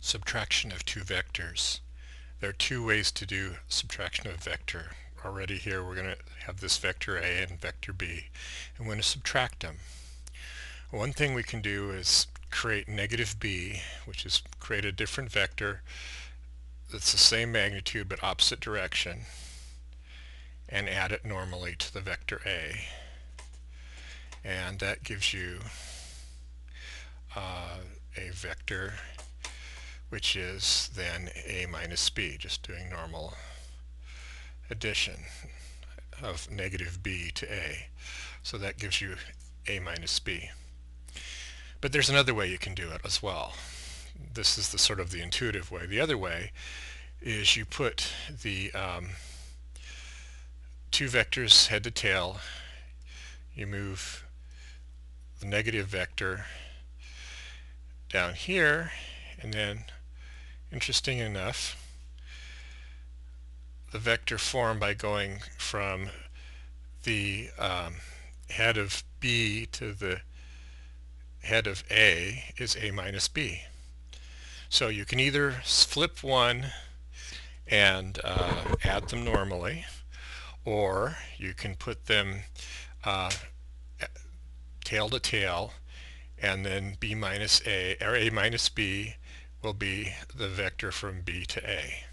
Subtraction of two vectors. There are two ways to do subtraction of a vector. Already here we're going to have this vector A and vector B and we're going to subtract them. One thing we can do is create negative B which is create a different vector that's the same magnitude but opposite direction and add it normally to the vector A and that gives you uh, a vector which is then a minus b, just doing normal addition of negative b to a. So that gives you a minus b. But there's another way you can do it as well. This is the sort of the intuitive way. The other way is you put the um, two vectors head to tail, you move the negative vector down here and then interesting enough the vector form by going from the um, head of B to the head of A is A minus B. So you can either flip one and uh, add them normally or you can put them uh, tail to tail and then b minus a or a minus b will be the vector from b to a.